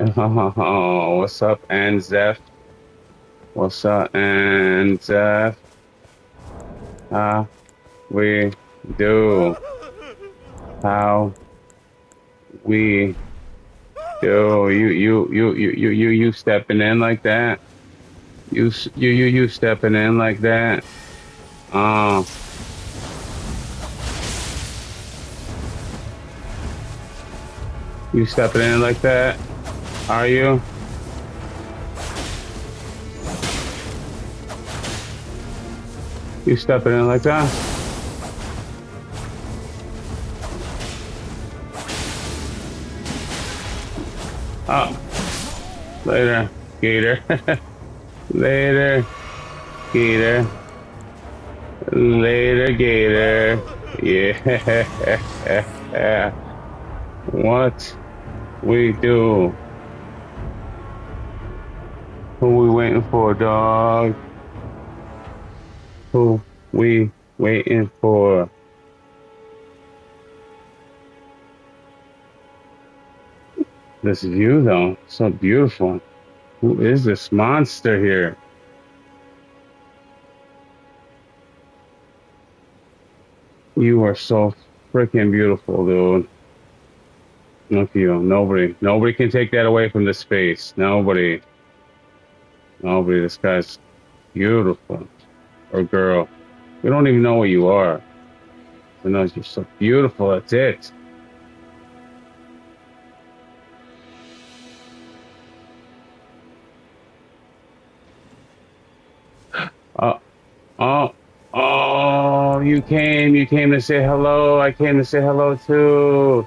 What's up, Anzef? What's up, Anzef? How we do? How we do? You, you, you, you, you, you, you stepping in like that? You, you, you, you stepping in like that? Uh, you stepping in like that? Are you? You stepping in like that? Oh, later, Gator. later, Gator. Later, Gator. Yeah. what we do? Who we waiting for, dog? Who we waiting for? This view, though, so beautiful. Who is this monster here? You are so freaking beautiful, dude. Look at you. Nobody, nobody can take that away from this space. Nobody. Nobody. This guy's beautiful. Or girl. We don't even know what you are. I know you're so beautiful. That's it. Oh, oh, oh, you came. You came to say hello. I came to say hello too.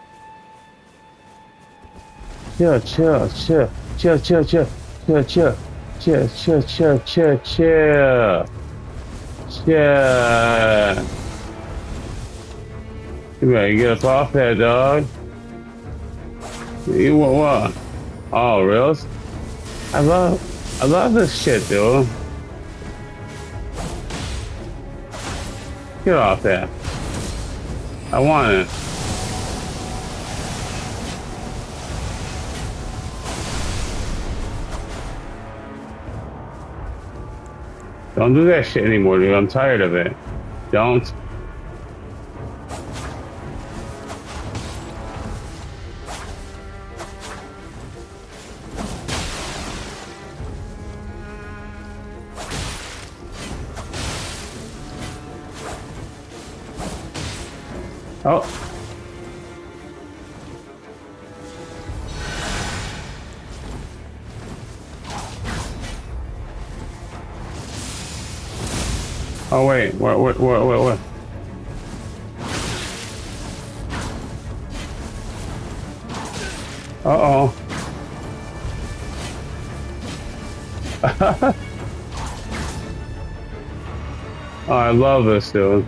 Chill, chill, chill, chill, chill, chill, chill, chill, chill, chill, chill, chill, chill. Chill. You better get up off that dog. You want what? Oh, really? I love, I love this shit, dude. Get off that. I want it. Don't do that shit anymore, dude. I'm tired of it. Don't. Oh. Oh wait, what, what, what, what, what? Uh oh. I love this dude.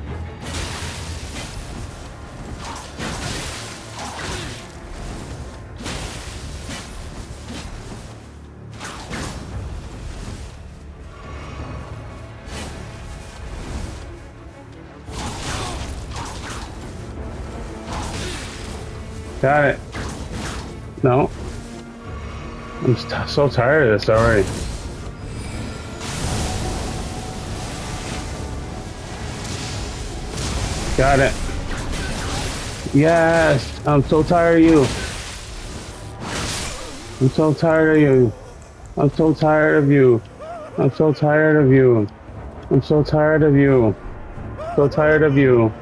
Got it. No. I'm so tired of this already. Got it. Yes. I'm so tired of you. I'm so tired of you. I'm so tired of you. I'm so tired of you. I'm so tired of you. So tired of you.